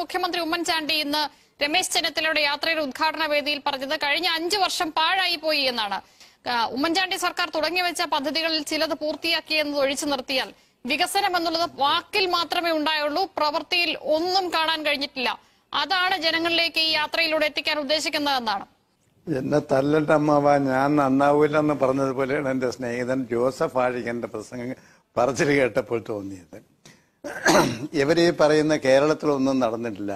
മുഖ്യമന്ത്രി ഉമ്മൻചാണ്ടി ഇന്ന് രമേശ് ചെന്നിത്തലയുടെ യാത്രയുടെ ഉദ്ഘാടന വേദിയിൽ പറഞ്ഞത് കഴിഞ്ഞ അഞ്ചു വർഷം പാഴായി പോയി എന്നാണ്. ഉമ്മൻചാണ്ടി സർക്കാർ തുടങ്ങിവെച്ച പദ്ധതികളിൽ ചിലത് പൂർത്തിയാക്കിയെന്നത് ഒഴിച്ചു നിർത്തിയാൽ വികസനം എന്നുള്ളത് വാക്കിൽ മാത്രമേ ഉണ്ടായുള്ളൂ പ്രവൃത്തിയിൽ ഒന്നും കാണാൻ കഴിഞ്ഞിട്ടില്ല. അതാണ് ജനങ്ങളിലേക്ക് ഈ യാത്രയിലൂടെ എത്തിക്കാൻ ഉദ്ദേശിക്കുന്നതെന്നാണ് എന്നെ തല്ലട്ടമ്മാവ ഞാൻ നന്നാവൂലെന്ന് പറഞ്ഞതുപോലെയാണ് എന്റെ സ്നേഹിതൻ ജോസഫ് ആഴികന്റെ പ്രസംഗം പറച്ചിൽ കേട്ടപ്പോൾ തോന്നിയത്. ഇവരീ പറയുന്ന കേരളത്തിലൊന്നും നടന്നിട്ടില്ല.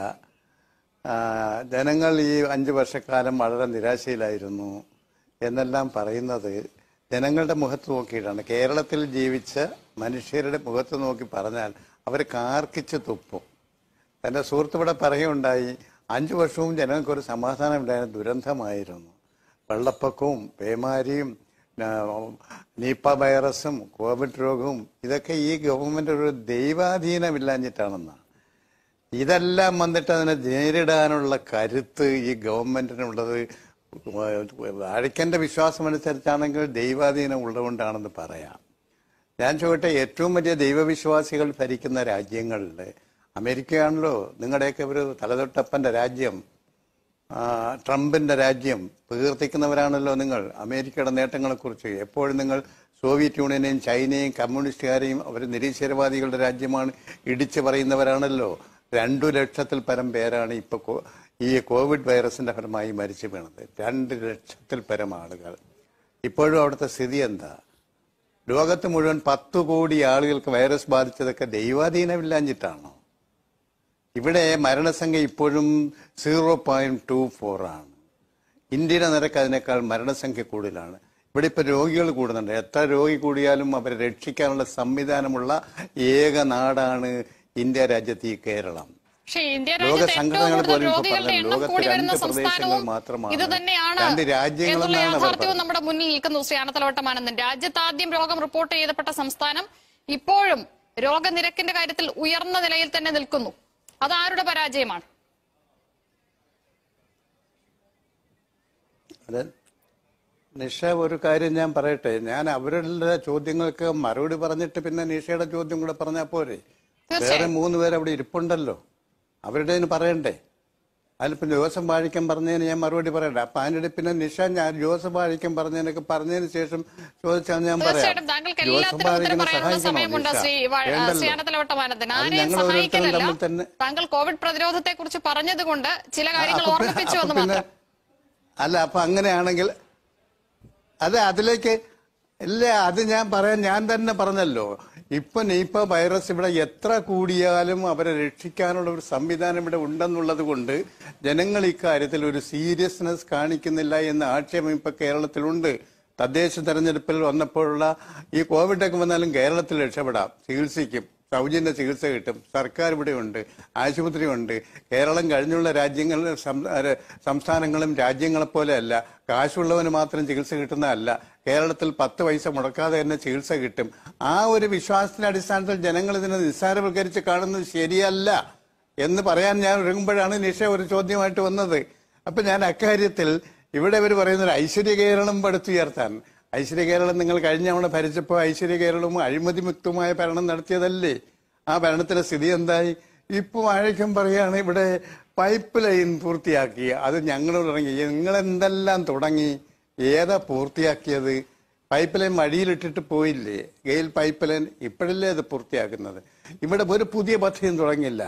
ജനങ്ങൾ ഈ അഞ്ച് വർഷക്കാലം വളരെ നിരാശയിലായിരുന്നു എന്നെല്ലാം പറയുന്നത്. ജനങ്ങളുടെ മുഖത്ത് നോക്കിയിട്ടാണ്. കേരളത്തിൽ ജീവിച്ച മനുഷ്യരുടെ മുഖത്ത് നോക്കി പറഞ്ഞാൽ അവർ കാർക്കിച്ച് തുപ്പും. എന്റെ സുഹൃത്തുവിടെ പറയുകയുണ്ടായി അഞ്ചു വർഷവും ജനങ്ങൾക്കൊരു സമാധാനം ഉണ്ടായിരുന്ന ദുരന്തമായിരുന്നു. വെള്ളപ്പൊക്കവും പേമാരിയും നിപ്പ വൈറസും കോവിഡ് രോഗവും ഇതൊക്കെ ഈ ഗവൺമെന്റ് ഒരു ദൈവാധീനമില്ലാഞ്ഞിട്ടാണെന്നാണ് ഇതെല്ലാം വന്നിട്ട് അതിനെ നേരിടാനുള്ള കരുത്ത് ഈ ഗവൺമെന്റിനുള്ളത് അഴിക്കന്റെ വിശ്വാസം അനുസരിച്ചാണെങ്കിൽ ദൈവാധീനം ഉള്ളതുകൊണ്ടാണെന്ന് പറയാം. ഞാൻ ചോദിട്ടെ ഏറ്റവും വലിയ ദൈവവിശ്വാസികൾ ഭരിക്കുന്ന രാജ്യങ്ങളിൽ അമേരിക്കയാണല്ലോ നിങ്ങളുടെയൊക്കെ ഒരു തലതൊട്ടപ്പന്റെ രാജ്യം. ട്രംപിന്റെ രാജ്യം പ്രകീർത്തിക്കുന്നവരാണല്ലോ നിങ്ങൾ. അമേരിക്കയുടെ നേട്ടങ്ങളെക്കുറിച്ച് എപ്പോഴും നിങ്ങൾ സോവിയറ്റ് യൂണിയനെയും ചൈനയും കമ്മ്യൂണിസ്റ്റുകാരെയും അവർ നിരീശ്വരവാദികളുടെ രാജ്യമാണ് ഇടിച്ചു പറയുന്നവരാണല്ലോ. രണ്ടു ലക്ഷത്തിൽ പരം പേരാണ് ഇപ്പോൾ ഈ കോവിഡ് വൈറസിന്റെ ഫലമായി മരിച്ചു വീണത്. രണ്ട് ലക്ഷത്തിൽ പരം ആളുകൾ. ഇപ്പോഴും അവിടുത്തെ സ്ഥിതി എന്താ? ലോകത്ത് മുഴുവൻ പത്തു കോടി ആളുകൾക്ക് വൈറസ് ബാധിച്ചതൊക്കെ ദൈവാധീനമില്ലാഞ്ഞിട്ടാണോ? ഇവിടെ മരണസംഖ്യ ഇപ്പോഴും സീറോ പോയിന്റ് ടു ഫോർ ആണ്. ഇന്ത്യയുടെ നിരക്ക് അതിനേക്കാൾ മരണസംഖ്യ കൂടുതലാണ്. ഇവിടെ ഇപ്പൊ രോഗികൾ കൂടുന്നുണ്ട്. എത്ര രോഗി കൂടിയാലും അവരെ രക്ഷിക്കാനുള്ള സംവിധാനമുള്ള ഏക നാടാണ് ഇന്ത്യ രാജ്യത്ത് ഈ കേരളം. ലോക സംഘടനകൾ പോലും ഇപ്പൊ പറഞ്ഞു, ലോകത്ത് രണ്ട് പ്രദേശങ്ങൾ മാത്രമാണ്. രണ്ട് രാജ്യങ്ങളെന്നാണ് അവർ നമ്മുടെ മുന്നിൽ നിൽക്കുന്നു ശ്രീ അനന്തലവട്ടമാനന്ദൻ രാജ്യത്ത് ആദ്യം രോഗം റിപ്പോർട്ട് ചെയ്യപ്പെട്ട സംസ്ഥാനം ഇപ്പോഴും രോഗനിരക്കിന്റെ കാര്യത്തിൽ ഉയർന്ന നിലയിൽ തന്നെ നിൽക്കുന്നു. അത് ആരുടെ പരാജയമാണ്? അതെ. നിഷ ഒരു കാര്യം ഞാൻ പറയട്ടെ. ഞാൻ അവരുടെ ചോദ്യങ്ങൾക്ക് മറുപടി പറഞ്ഞിട്ട് പിന്നെ നിഷയുടെ ചോദ്യം കൂടെ പറഞ്ഞാൽ പോരെ. വേറെ മൂന്ന് പേര് അവിടെ ഇരിപ്പുണ്ടല്ലോ. അവരുടെ പറയണ്ടേ? അതിലിപ്പം ജോസഫ് വാഴിക്കൻ പറഞ്ഞതിന് ഞാൻ മറുപടി പറയട്ടെ? അപ്പൊ അതിനിടെ പിന്നെ നിഷ ഞാൻ ജോസഫ് വാഴിക്കൻ പറഞ്ഞതിനൊക്കെ പറഞ്ഞതിന് ശേഷം ചോദിച്ചാൽ ഞാൻ പറയാം. ജോസഫ് എല്ലാത്തിനും ഉത്തരം വാഴിക്കനെ പറയാനുള്ള സഹായിക്കണോ തന്നെ താങ്കൾ കോവിഡ് പ്രതിരോധത്തെ കുറിച്ച് പറഞ്ഞതുകൊണ്ട് ചില കാര്യങ്ങൾ ഓർമ്മിപ്പിച്ചു എന്ന് മാത്രം. അല്ല അപ്പൊ അങ്ങനെയാണെങ്കിൽ അതെ അതിലേക്ക് ഇല്ല അത് ഞാൻ പറയാൻ ഞാൻ തന്നെ പറഞ്ഞല്ലോ. ഇപ്പൊ നിപ്പ വൈറസ് ഇവിടെ എത്ര കൂടിയാലും അവരെ രക്ഷിക്കാനുള്ള ഒരു സംവിധാനം ഇവിടെ ഉണ്ടെന്നുള്ളത് കൊണ്ട് ജനങ്ങൾ ഇക്കാര്യത്തിൽ ഒരു സീരിയസ്നെസ് കാണിക്കുന്നില്ല എന്ന ആക്ഷേപം ഇപ്പൊ കേരളത്തിലുണ്ട്. തദ്ദേശ തെരഞ്ഞെടുപ്പിൽ വന്നപ്പോഴുള്ള ഈ കോവിഡൊക്കെ വന്നാലും കേരളത്തിൽ രക്ഷപ്പെടാം. ചികിത്സിക്കും. സൗജന്യ ചികിത്സ കിട്ടും. സർക്കാർ ഇവിടെ ഉണ്ട് ഇവിടെയുണ്ട് ആശുപത്രിയുണ്ട്. കേരളം കഴിഞ്ഞുള്ള രാജ്യങ്ങൾ സംസ്ഥാനങ്ങളും രാജ്യങ്ങളെ പോലെയല്ല. കാശുള്ളവന് മാത്രം ചികിത്സ കിട്ടുന്നതല്ല. കേരളത്തിൽ പത്ത് പൈസ മുടക്കാതെ തന്നെ ചികിത്സ കിട്ടും. ആ ഒരു വിശ്വാസത്തിന്റെ അടിസ്ഥാനത്തിൽ ജനങ്ങൾ ഇതിനെ നിസ്സാരവൽക്കരിച്ച് കാണുന്നത് ശരിയല്ല എന്ന് പറയാൻ ഞാൻ ഒരുങ്ങുമ്പോഴാണ് നിഷ ഒരു ചോദ്യമായിട്ട് വന്നത്. അപ്പൊ ഞാൻ അക്കാര്യത്തിൽ ഇവിടെ ഇവർ പറയുന്നത് ഐശ്വര്യ കേരളം പടുത്തുയർത്താൻ ഐശ്വര്യ കേരളം നിങ്ങൾ കഴിഞ്ഞ തവണ ഭരിച്ചപ്പോൾ ഐശ്വര്യ കേരളവും അഴിമതി മുക്തമായ ഭരണം നടത്തിയതല്ലേ? ആ ഭരണത്തിന്റെ സ്ഥിതി എന്തായി? ഇപ്പൊ ആഴക്കം പറയാണ് ഇവിടെ പൈപ്പ് ലൈൻ പൂർത്തിയാക്കി. അത് ഞങ്ങളോട് തുടങ്ങി. നിങ്ങൾ എന്തെല്ലാം തുടങ്ങി? ഏതാ പൂർത്തിയാക്കിയത്? പൈപ്പ് ലൈൻ വഴിയിലിട്ടിട്ട് പോയില്ലേ? ഗെയിൽ പൈപ്പ് ലൈൻ ഇപ്പോഴല്ലേ അത് പൂർത്തിയാക്കുന്നത്? ഇവിടെ ഒരു പുതിയ പദ്ധതിയും തുടങ്ങിയില്ല.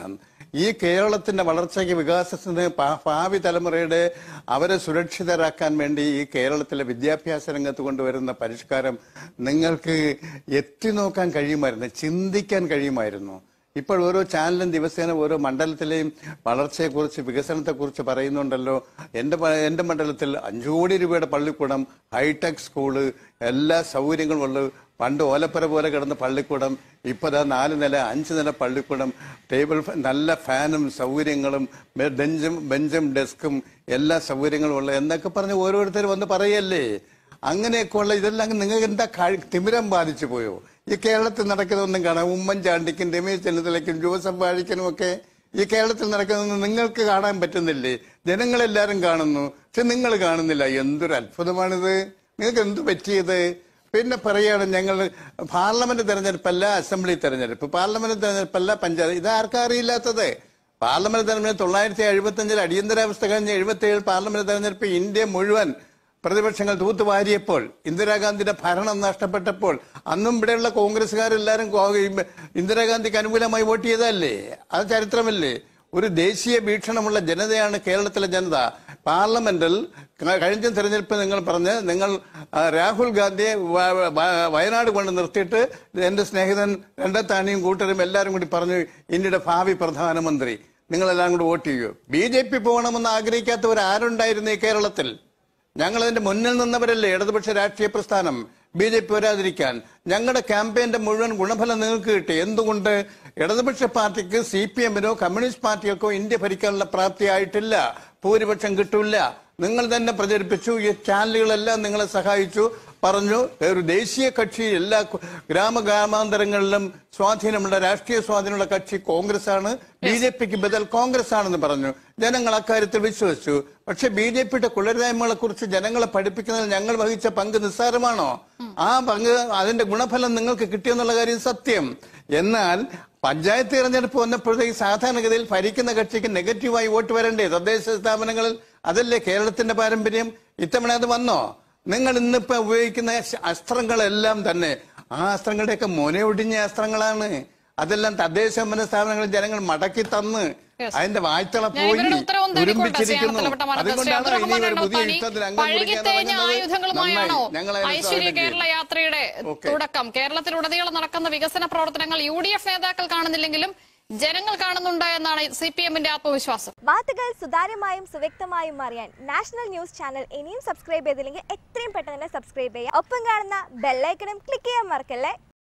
ഈ കേരളത്തിന്റെ വളർച്ചയ്ക്ക് വികാസത്തിന് ഭാവി തലമുറയുടെ അവരെ സുരക്ഷിതരാക്കാൻ വേണ്ടി ഈ കേരളത്തിലെ വിദ്യാഭ്യാസ രംഗത്ത് കൊണ്ടുവരുന്ന പരിഷ്കാരം നിങ്ങൾക്ക് എത്തി നോക്കാൻ കഴിയുമായിരുന്നു ചിന്തിക്കാൻ കഴിയുമായിരുന്നു. ഇപ്പോൾ ഓരോ ചാനലും ദിവസേന ഓരോ മണ്ഡലത്തിലെയും വളർച്ചയെക്കുറിച്ച് വികസനത്തെക്കുറിച്ച് പറയുന്നുണ്ടല്ലോ. എന്റെ എന്റെ മണ്ഡലത്തിൽ അഞ്ചു കോടി രൂപയുടെ പള്ളിക്കൂടം ഹൈടെക് സ്കൂൾ എല്ലാ സൗകര്യങ്ങളും ഉള്ളത് പണ്ട് ഓലപ്പുര പോലെ കിടന്ന പള്ളിക്കൂടം ഇപ്പോൾ ദാ നാല് നില അഞ്ച് നില പള്ളിക്കൂടം ടേബിൾ നല്ല ഫാനും സൗകര്യങ്ങളും ബെഞ്ചും ബെഞ്ചും ഡെസ്കും എല്ലാ സൗകര്യങ്ങളും ഉള്ള എന്നൊക്കെ പറഞ്ഞ് ഓരോരുത്തർ വന്ന് പറയല്ലേ? അങ്ങനെയൊക്കെ ഉള്ള ഇതെല്ലാം നിങ്ങൾക്ക് എന്താ തിമിരം ബാധിച്ചു പോയോ? ഈ കേരളത്തിൽ നടക്കുന്നതൊന്നും കാണാം. ഉമ്മൻചാണ്ടിക്കും രമേശ് ചെന്നിത്തലയ്ക്കും ജോസഫ് വാഴിക്കനും ഒക്കെ ഈ കേരളത്തിൽ നടക്കുന്നതൊന്നും നിങ്ങൾക്ക് കാണാൻ പറ്റുന്നില്ലേ? ജനങ്ങളെല്ലാവരും കാണുന്നു. പക്ഷെ നിങ്ങൾ കാണുന്നില്ല. എന്തൊരു അത്ഭുതമാണിത്. നിങ്ങൾക്ക് എന്തു പറ്റിയത്? പിന്നെ പറയാണ് ഞങ്ങൾ പാർലമെന്റ് തെരഞ്ഞെടുപ്പല്ല അസംബ്ലി തെരഞ്ഞെടുപ്പ്. പാർലമെന്റ് തെരഞ്ഞെടുപ്പല്ല പഞ്ചായത്ത്. ഇതാർക്കാ അറിയില്ലാത്തത്? പാർലമെന്റ് തെരഞ്ഞെടുപ്പ് തൊള്ളായിരത്തി എഴുപത്തി അഞ്ചിൽ അടിയന്തരാവസ്ഥ കഴിഞ്ഞ എഴുപത്തി ഏഴ് പാർലമെന്റ് തെരഞ്ഞെടുപ്പ് ഇന്ത്യ മുഴുവൻ പ്രതിപക്ഷങ്ങൾ തൂത്തുവാരിയപ്പോൾ ഇന്ദിരാഗാന്ധിയുടെ ഭരണം നഷ്ടപ്പെട്ടപ്പോൾ അന്നും ഇവിടെയുള്ള കോൺഗ്രസ്സുകാരെല്ലാരും കോ- ഇന്ദിരാഗാന്ധിക്ക് അനുകൂലമായി വോട്ട് ചെയ്തതല്ലേ? അത് ചരിത്രമല്ലേ? ഒരു ദേശീയ വീക്ഷണമുള്ള ജനതയാണ് കേരളത്തിലെ ജനത. പാർലമെന്റിൽ കഴിഞ്ഞ തെരഞ്ഞെടുപ്പ് നിങ്ങൾ പറഞ്ഞ് നിങ്ങൾ രാഹുൽ ഗാന്ധിയെ വയനാട് കൊണ്ട് നിർത്തിയിട്ട് എന്റെ സ്നേഹിതൻ രണ്ടത്താണിയും കൂട്ടരും എല്ലാവരും കൂടി പറഞ്ഞു ഇന്ത്യയുടെ ഭാവി പ്രധാനമന്ത്രി. നിങ്ങളെല്ലാം കൂടി വോട്ട് ചെയ്യൂ. ബി ജെ പി പോകണമെന്ന് ആഗ്രഹിക്കാത്തവർ ആരുണ്ടായിരുന്നു ഈ കേരളത്തിൽ? ഞങ്ങൾ അതിന്റെ മുന്നിൽ നിന്നവരല്ലേ? ഇടതുപക്ഷ രാഷ്ട്രീയ പ്രസ്ഥാനം. ബി ജെ പി വരാതിരിക്കാൻ. ഞങ്ങളുടെ ക്യാമ്പയിന്റെ മുഴുവൻ ഗുണഫലം നിങ്ങൾക്ക് കിട്ടി. എന്തുകൊണ്ട്? ഇടതുപക്ഷ പാർട്ടിക്ക് സി പി എമ്മിനോ കമ്മ്യൂണിസ്റ്റ് പാർട്ടികൾക്കോ ഇന്ത്യ ഭരിക്കാനുള്ള പ്രാപ്തിയായിട്ടില്ല. ഭൂരിപക്ഷം കിട്ടില്ല നിങ്ങൾ തന്നെ പ്രചരിപ്പിച്ചു. ഈ ചാനലുകളെല്ലാം നിങ്ങളെ സഹായിച്ചു. പറഞ്ഞു ഒരു ദേശീയ കക്ഷി എല്ലാ ഗ്രാമ ഗ്രാമാന്തരങ്ങളിലും സ്വാധീനമുള്ള രാഷ്ട്രീയ സ്വാധീനമുള്ള കക്ഷി കോൺഗ്രസ് ആണ് ബി ജെ പിക്ക് ബദൽ കോൺഗ്രസ് ആണെന്ന് പറഞ്ഞു. ജനങ്ങൾ അക്കാര്യത്തിൽ വിശ്വസിച്ചു. പക്ഷെ ബി ജെ പിയുടെ കുളരായ്മകളെ കുറിച്ച് ജനങ്ങളെ പഠിപ്പിക്കുന്നതിൽ ഞങ്ങൾ വഹിച്ച പങ്ക് നിസ്സാരമാണോ? ആ പങ്ക് അതിന്റെ ഗുണഫലം നിങ്ങൾക്ക് കിട്ടിയെന്നുള്ള കാര്യം സത്യം. എന്നാൽ പഞ്ചായത്ത് തിരഞ്ഞെടുപ്പ് വന്നപ്പോഴത്തേക്ക് സാധാരണഗതിയിൽ ഭരിക്കുന്ന കക്ഷിക്ക് നെഗറ്റീവായി വോട്ട് വരണ്ടേ? തദ്ദേശ സ്ഥാപനങ്ങളിൽ അതല്ലേ കേരളത്തിന്റെ പാരമ്പര്യം? ഇത്തവണ അത് വന്നോ? നിങ്ങൾ ഇന്നിപ്പോ ഉപയോഗിക്കുന്ന അസ്ത്രങ്ങളെല്ലാം തന്നെ. ആ അസ്ത്രങ്ങളുടെയൊക്കെ മുനയൊടിഞ്ഞ അസ്ത്രങ്ങളാണ്. അതെല്ലാം തദ്ദേശ സ്ഥാപനങ്ങളിൽ ജനങ്ങൾ മടക്കി തന്ന്. അതിന്റെ വാഴ്ത്തള പോയി ഒരുമിച്ചിരിക്കുന്നു അതുകൊണ്ടാണ് ഇനി ഒരു പുതിയ യുദ്ധത്തിൽ ഐശ്വര്യ കേരള. യാത്രയുടെ. തുടക്കം. കേരളത്തിലുടനീളം നടക്കുന്ന വികസന പ്രവർത്തനങ്ങൾ യു ഡി എഫ് നേതാക്കൾ കാണുന്നില്ലെങ്കിലും ജനങ്ങൾ കാണുന്നുണ്ട് എന്നാണ് സി പി എമ്മിന്റെ ആത്മവിശ്വാസം. വാർത്തകൾ സുതാര്യമായും സുവ്യക്തമായും അറിയാൻ നാഷണൽ ന്യൂസ് ചാനൽ ഇനിയും സബ്സ്ക്രൈബ് ചെയ്തില്ലെങ്കിൽ എത്രയും പെട്ടെന്ന് തന്നെ സബ്സ്ക്രൈബ് ചെയ്യുക. ഒപ്പം കാണുന്ന ബെല്ലൈക്കണും ക്ലിക്ക് ചെയ്യാൻ മറക്കല്ലേ?